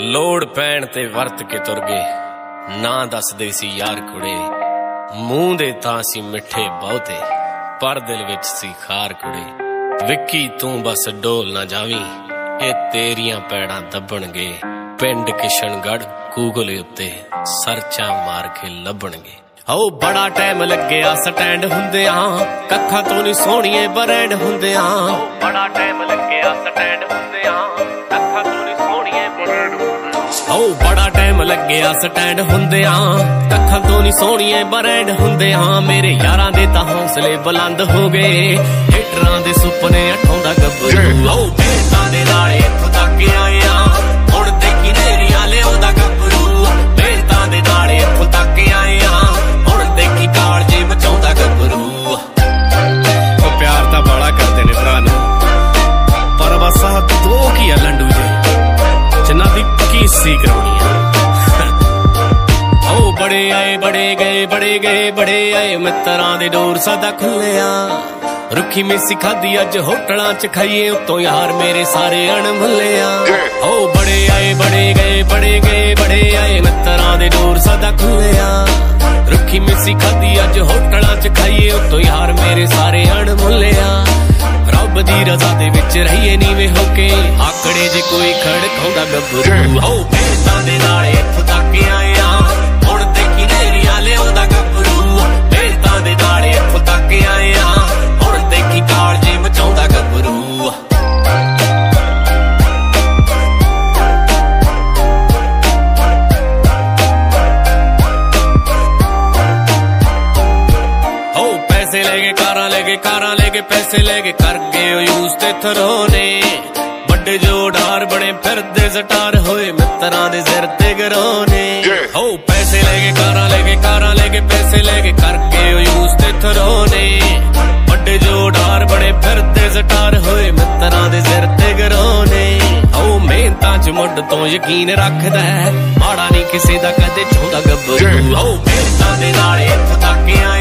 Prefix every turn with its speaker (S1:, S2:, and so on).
S1: ਲੋੜ ਪੈਣ ਤੇ ਵਰਤ ਕੇ ਤੁਰ ਗਏ। ਨਾ ਦੱਸਦੇ ਸੀ, ਯਾਰ ਕੁੜੇ, ਮੂੰਹ ਦੇ ਤਾਂ ਸੀ ਮਿੱਠੇ ਬਹੁਤੇ, ਪਰ ਦਿਲ ਵਿੱਚ ਸੀ ਖਾਰ ਕੁੜੇ। ਵਿੱਕੀ, ਤੂੰ ਬਸ ਡੋਲ ਨਾ ਜਾਵੀਂ, ਇਹ ਤੇਰੀਆਂ ਪੈੜਾਂ ਦੱਬਣਗੇ। ਪਿੰਡ ਕਿਸ਼ਨਗੜ ਗੂਗਲ ਉੱਤੇ ਸਰਚਾਂ ਮਾਰ ਕੇ ਲੱਭਣਗੇ। ਓ ਬੜਾ ਟਾਈਮ ਲੱਗਿਆ ਸਟੈਂਡ ਹੁੰਦਿਆਂ, ਕੱਖਾਂ ਤੋਂ ਨਹੀਂ ਸੋਹਣੀਏ ਬਰੈਂਡ ਹੁੰਦਿਆਂ। ਬੜਾ ਟਾਈਮ ਲੱਗਿਆ ਸਟੈਂਡ ਹੁੰਦਿਆਂ ਓ ਬੜਾ ਟਾਈਮ ਲੱਗਿਆ ਸਟੈਂਡ ਹੁੰਦਿਆਂ। ਕੱਖਾਂ ਤੋਂ ਨਹੀਂ ਸੋਹਣੀਏ ਬਰੈਂਡ ਹੁੰਦਿਆਂ। ਮੇਰੇ ਯਾਰਾਂ ਦੇ ਤਾਂ ਹੌਸਲੇ ਬੁਲੰਦ ਹੋ ਗਏ। ਹਿਟਰਾਂ ਦੇ ਸੁਪਨੇ ਅਠਾਉਂਦਾ ਗੱਭਰੂ। ਓ ਕੀਸੀ ਕਰਾਉਣੀ ਆ ਓ ਬੜੇ ਆਏ ਬੜੇ ਗਏ ਬੜੇ ਗਏ ਬੜੇ ਆਏ ਮਿੱਤਰਾਂ ਦੇ ਡੋਰ ਸਦਾ ਖੁੱਲਿਆ ਰੁੱਖੀ ਮੇਸੀ ਖਾਦੀ ਅੱਜ ਹੋਟਲਾਂ ਚ ਖਾਈਏ ਉਤੋਂ ਯਾਰ ਮੇਰੇ ਸਾਰੇ ਅਣਮੁੱਲਿਆ ਓ ਬੜੇ ਆਏ ਬੜੇ ਗਏ ਬੜੇ ਗਏ ਬੜੇ ਆਏ ਮਿੱਤਰਾਂ ਦੇ ਡੋਰ ਸਦਾ ਖੁੱਲਿਆ ਰੁੱਖੀ ਮੇਸੀ ਖਾਦੀ ਅੱਜ ਹੋਟਲਾਂ ਚ ਖਾਈਏ ਉਤੋਂ ਯਾਰ ਮੇਰੇ ਸਾਰੇ ਅਣਮੁੱਲਿਆ ਰੱਬ ਦੀ ਰਜ਼ਾ ਦੇ ਵਿੱਚ ਰਹੀਏ ਨੀਵੇਂ ਹੋ ਕੇ ਆਕੜੇ ਜੇ ਕੋਈ ਖੜਕਾਉਂਦਾ ਗੱਭਰੂ ਹੋ ਬੇਟਾਂ ਦੇ ਨਾਲ ਇੱਥੋਂ ਤੱਕ ਆਇਆ ਹੁਣ ਦੇਖੀ ਨੇਰੀਆਂ ਲਿਆਉਂਦਾ ਗੱਭਰੂ। ਬੇਟਾਂ ਦੇ ਨਾਲ ਇੱਥੋਂ ਤੱਕ ਆਇਆ ਹੁਣ ਦੇਖੀ ਕਾਲ ਜੇ ਮਚਾਉਂਦਾ ਗੱਭਰੂ। ਹੋ, ਪੈਸੇ ਲੈ ਕੇ ਕਾਰਾਂ ਲੈ ਕੇ, ਕਾਰਾਂ ਲੈ ਕੇ ਪੈਸੇ ਲੈ ਕੇ ਕਰ ਗਏ ਉਹ ਯੂਜ਼ ਤੇ ਥਰੋਨੇ ਵੱਡੇ ਜੋ ਡਾਰ ਬਣੇ ਫਿਰਦੇ ਸਟਾਰ ਹੋਏ ਮਿੱਤਰਾਂ ਦੇ ਸਿਰ ਤੇ ਗਰੋਨੇ। ਹੋ ਪੈਸੇ ਲੈ ਕੇ ਕਾਰਾਂ ਲੈ ਕੇ ਕਾਰਾਂ ਲੈ ਕੇ ਪੈਸੇ ਲੈ ਕੇ ਕਰ ਗਏ ਉਹ ਯੂਜ਼ ਤੇ ਥਰੋਨੇ। ਵੱਡੇ ਜੋ ਡਾਰ ਬਣੇ ਫਿਰਦੇ ਸਟਾਰ ਹੋਏ ਮਿੱਤਰਾਂ ਦੇ ਸਿਰ ਤੇ ਗਰੋਨੇ। ਹੋ ਮਿਹਨਤਾਂ 'ਚ ਮੁੱਢ ਤੋਂ ਯਕੀਨ ਰੱਖਦਾ ਮਾੜਾ ਨਹੀਂ ਕਿਸੇ ਦਾ ਕਦੇ ਚਾਹੁੰਦਾ ਗੱਭਰੂ। ਹੋ ਮਿਹਨਤਾਂ ਦੇ ਨਾਲ ਇੱਥੋਂ ਤੱਕ ਆਏ